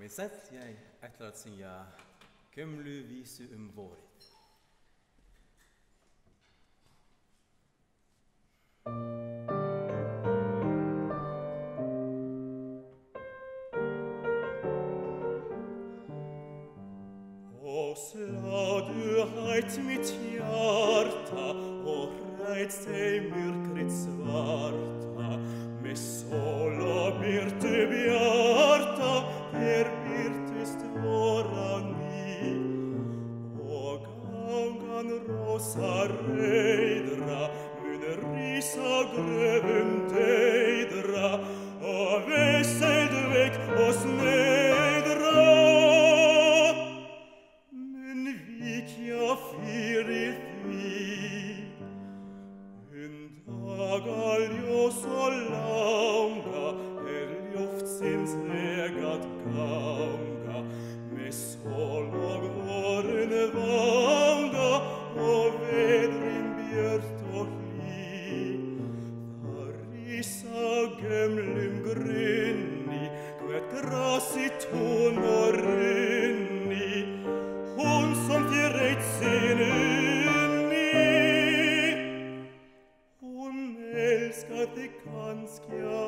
Som sett, jeg etter at sinja Kemlu visu um vårit. Osla du heit mit hjarta, og reit seg myrkrit svarta, med rosa reidra, une risa greventeidra, o vesed vec os nedra. Men vicia firi fi, in dagalio solaunga, er jofzins egat gaunga, me solog voren var, gemlim grinni quet grassi tunorinni hon som direit seninni hon elskar di kanskja